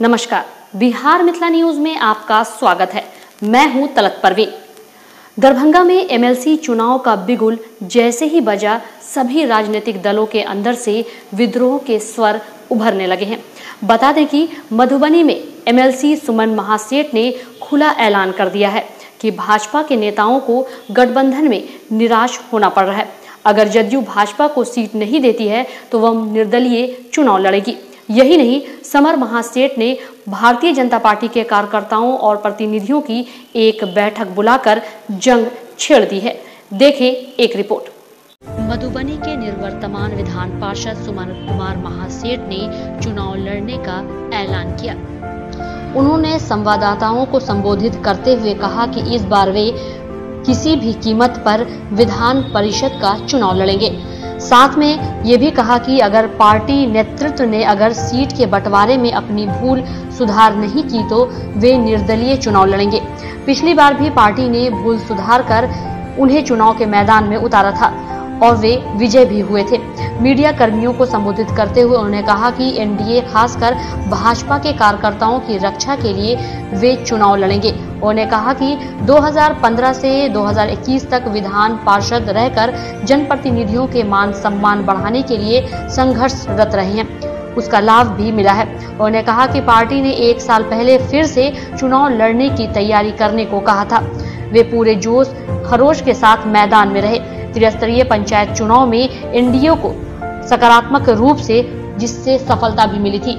नमस्कार। बिहार मिथिला न्यूज़ में आपका स्वागत है। मैं हूँ तलत परवीन। दरभंगा में एमएलसी चुनाव का बिगुल, जैसे ही बजा, सभी राजनीतिक दलों के अंदर से विद्रोह के स्वर उभरने लगे हैं। बता दें कि मधुबनी में एमएलसी सुमन महासेठ ने खुला ऐलान कर दिया है कि भाजपा के नेताओं को गठबंधन में निराश होना पड़ रहा है। अगर जदयू भाजपा को सीट नहीं देती है तो वह निर्दलीय चुनाव लड़ेगी। यही नहीं, समर महासेठ ने भारतीय जनता पार्टी के कार्यकर्ताओं और प्रतिनिधियों की एक बैठक बुलाकर जंग छेड़ दी है। देखें एक रिपोर्ट। मधुबनी के निर्वर्तमान विधान पार्षद सुमन कुमार महासेठ ने चुनाव लड़ने का ऐलान किया। उन्होंने संवाददाताओं को संबोधित करते हुए कहा कि इस बार वे किसी भी कीमत पर विधान परिषद का चुनाव लड़ेंगे। साथ में ये भी कहा कि अगर पार्टी नेतृत्व ने अगर सीट के बंटवारे में अपनी भूल सुधार नहीं की तो वे निर्दलीय चुनाव लड़ेंगे। पिछली बार भी पार्टी ने भूल सुधार कर उन्हें चुनाव के मैदान में उतारा था। और वे विजय भी हुए थे। मीडिया कर्मियों को संबोधित करते हुए उन्होंने कहा कि एनडीए खासकर भाजपा के कार्यकर्ताओं की रक्षा के लिए वे चुनाव लड़ेंगे। उन्होंने कहा कि 2015 से 2021 तक विधान पार्षद रहकर जनप्रतिनिधियों के मान सम्मान बढ़ाने के लिए संघर्षरत रहे हैं। उसका लाभ भी मिला है। उन्होंने कहा कि पार्टी ने एक साल पहले फिर से चुनाव लड़ने की तैयारी करने को कहा था। वे पूरे जोश, खरोश के साथ मैदान में रहे। त्रिस्तरीय पंचायत चुनाव में एनडीए को सकारात्मक रूप से जिससे सफलता भी मिली थी।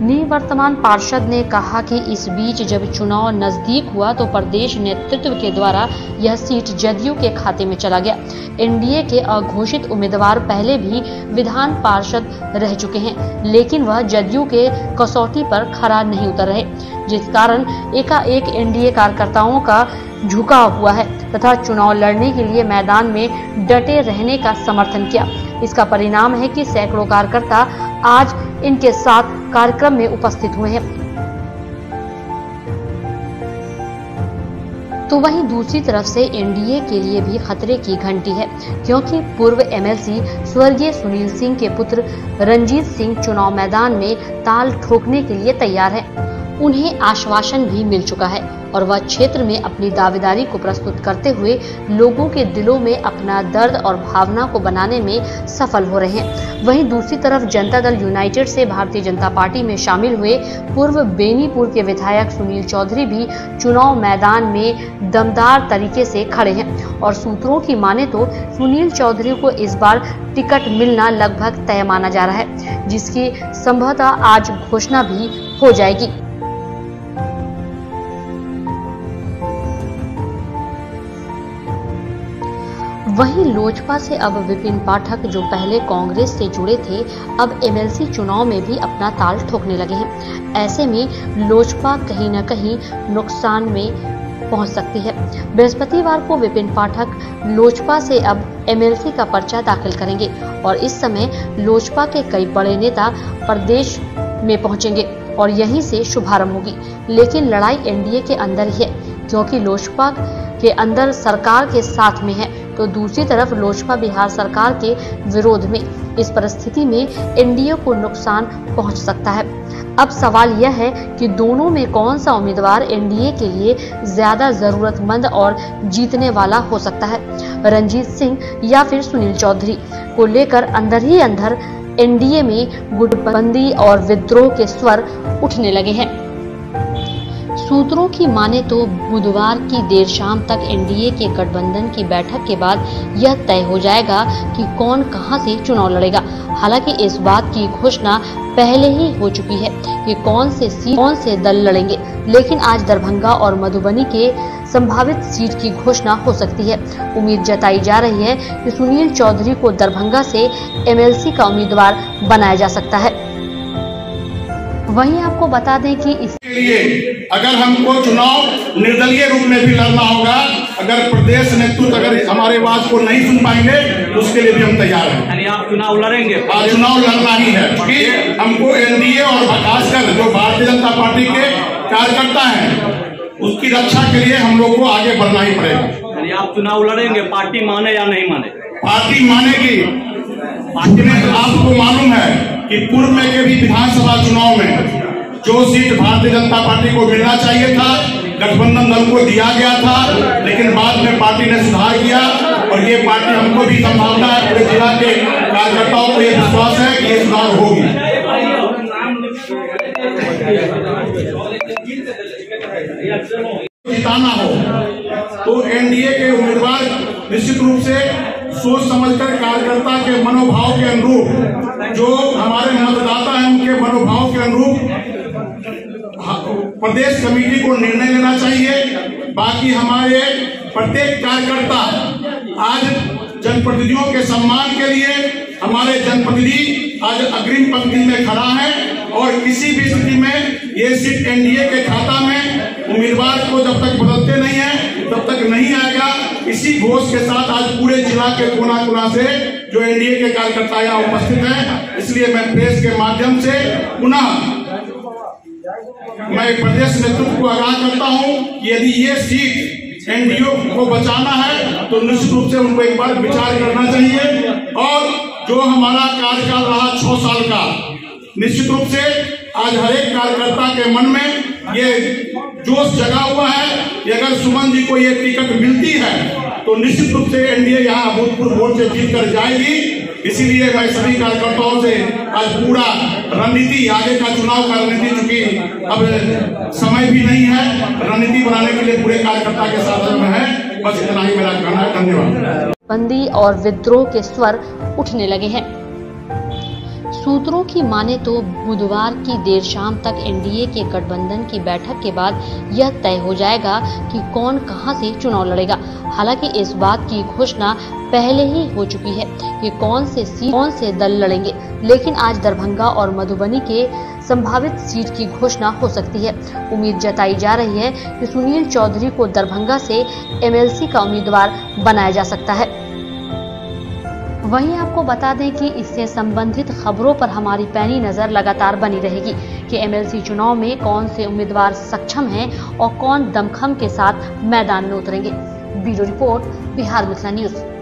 निवर्तमान पार्षद ने कहा कि इस बीच जब चुनाव नज़दीक हुआ तो प्रदेश नेतृत्व के द्वारा यह सीट जदयू के खाते में चला गया। एनडीए के अघोषित उम्मीदवार पहले भी विधान पार्षद रह चुके हैं, लेकिन वह जदयू के कसौटी पर खरा नहीं उतर रहे, जिस कारण एकाएक एनडीए कार्यकर्ताओं का झुकाव हुआ है तथा चुनाव लड़ने के लिए मैदान में डटे रहने का समर्थन किया। इसका परिणाम है कि सैकड़ों कार्यकर्ता आज इनके साथ कार्यक्रम में उपस्थित हुए हैं। तो वहीं दूसरी तरफ़ से एनडीए के लिए भी खतरे की घंटी है, क्योंकि पूर्व एमएलसी स्वर्गीय सुनील सिंह के पुत्र रंजीत सिंह चुनाव मैदान में ताल ठोकने के लिए तैयार है। उन्हें आश्वासन भी मिल चुका है और वह क्षेत्र में अपनी दावेदारी को प्रस्तुत करते हुए लोगों के दिलों में अपना दर्द और भावना को बनाने में सफल हो रहे हैं। वहीं दूसरी तरफ़ जनता दल यूनाइटेड से भारतीय जनता पार्टी में शामिल हुए पूर्व बेनीपुर के विधायक सुनील चौधरी भी चुनाव मैदान में दमदार तरीके से खड़े हैं। और सूत्रों की माने तो सुनील चौधरी को इस बार टिकट मिलना लगभग तय माना जा रहा है, जिसकी संभवतः आज घोषणा भी हो जाएगी। वहीं लोजपा से अब विपिन पाठक, जो पहले कांग्रेस से जुड़े थे, अब एमएलसी चुनाव में भी अपना ताल ठोकने लगे हैं। ऐसे में लोजपा कहीं न कहीं नुकसान में पहुँच सकती है। बृहस्पतिवार को विपिन पाठक लोजपा से अब एमएलसी का पर्चा दाखिल करेंगे और इस समय लोजपा के कई बड़े नेता प्रदेश में पहुँचेंगे और यहीं से शुभारंभ होगी। लेकिन लड़ाई एनडीए के अंदर ही है, क्योंकि लोजपा के अंदर सरकार के साथ में है तो दूसरी तरफ़ लोजपा बिहार सरकार के विरोध में इस परिस्थिति में एनडीए को नुकसान पहुँच सकता है। अब सवाल यह है कि दोनों में कौन सा उम्मीदवार एनडीए के लिए ज़्यादा जरूरतमंद और जीतने वाला हो सकता है? रंजीत सिंह या फिर सुनील चौधरी? को लेकर अंदर ही अंदर एनडीए में गुटबंदी और विद्रोह के स्वर उठने लगे हैं। सूत्रों की माने तो बुधवार की देर शाम तक एनडीए के गठबंधन की बैठक के बाद यह तय हो जाएगा कि कौन कहाँ से चुनाव लड़ेगा। हालाँकि इस बात की घोषणा पहले ही हो चुकी है कि कौन से सीट, कौन से दल लड़ेंगे। लेकिन आज दरभंगा और मधुबनी के संभावित सीट की घोषणा हो सकती है। उम्मीद जताई जा रही है कि सुनील चौधरी को दरभंगा से एमएलसी का उम्मीदवार बनाया जा सकता है। वहीं आपको बता दें कि इसके लिए अगर हमको चुनाव निर्दलीय रूप में भी लड़ना होगा अगर प्रदेश नेतृत्व अगर हमारे बात को नहीं सुन पाएँगे तो उसके लिए भी हम तैयार हैं। यानी आप चुनाव लड़ेंगे। हाँ चुनाव लड़ना ही है। कि हमको एनडीए और खासकर जो भारतीय जनता पार्टी के कार्यकर्ता है उसकी रक्षा के लिए हम लोग को आगे बढ़ना ही पड़ेगा। यानी आप चुनाव लड़ेंगे पार्टी माने या नहीं माने? पार्टी मानेगी। पार्टी में आपको मालूम है कि पूर्व में के भी विधानसभा चुनाव में जो सीट भारतीय जनता पार्टी को मिलना चाहिए था, गठबंधन दल को दिया गया था, लेकिन बाद में पार्टी ने सुधार किया और ये पार्टी हमको भी संभावना है पूरे जिला के कार्यकर्ताओं को ये विश्वास है कि ये सुधार होगी। जिताना हो तो एनडीए के उम्मीदवार निश्चित रूप से सोच समझकर कार्यकर्ता के मनोभाव के अनुरूप, जो हमारे मतदाता हैं, उनके मनोभाव के अनुरूप प्रदेश कमेटी को निर्णय लेना चाहिए। बाकी हमारे प्रत्येक कार्यकर्ता आज जनप्रतिनिधियों के सम्मान के लिए हमारे जनप्रतिनिधि आज अग्रिम पंक्ति में खड़ा है और किसी भी स्थिति में ये सीट एनडीए के खाता में उम्मीदवार को जब तक बदलते नहीं है, तब तक नहीं आएगा। इसी घोष के साथ आज पूरे जिला के कोना कोना से जो एनडीए के कार्यकर्ता यहाँ उपस्थित हैं, इसलिए मैं प्रेस के माध्यम से पुनः मैं प्रदेश नेतृत्व को आगाह करता हूँ यदि ये सीट एनडीओ को बचाना है तो निश्चित रूप से उनको एक बार विचार करना चाहिए। और जो हमारा कार्यकाल रहा छह साल का, निश्चित रूप से आज हर एक कार्यकर्ता के मन में ये जोश जगा हुआ है कि अगर सुमन जी को ये टिकट मिलती है तो निश्चित रूप से एनडीए यहाँ भूतपूर्व वोट से जीत कर जाएगी। इसीलिए मैं सभी कार्यकर्ताओं से आज पूरा रणनीति, आगे का चुनाव का रणनीति, चूँकि अब समय भी नहीं है, रणनीति बनाने के लिए पूरे कार्यकर्ता के साथ में है। बस इतना ही मेरा कहना है। धन्यवाद। बंदी और विद्रोह के स्वर उठने लगे हैं। सूत्रों की माने तो बुधवार की देर शाम तक एनडीए के गठबंधन की बैठक के बाद यह तय हो जाएगा कि कौन कहाँ से चुनाव लड़ेगा। हालाँकि इस बात की घोषणा पहले ही हो चुकी है कि कौन से सीट, कौन से दल लड़ेंगे। लेकिन आज दरभंगा और मधुबनी के संभावित सीट की घोषणा हो सकती है। उम्मीद जताई जा रही है कि सुनील चौधरी को दरभंगा से एमएलसी का उम्मीदवार बनाया जा सकता है। वहीं आपको बता दें कि इससे संबंधित खबरों पर हमारी पैनी नज़र लगातार बनी रहेगी कि एमएलसी चुनाव में कौन से उम्मीदवार सक्षम हैं और कौन दमखम के साथ मैदान में उतरेंगे। Bureau report, Bihar Mithila news.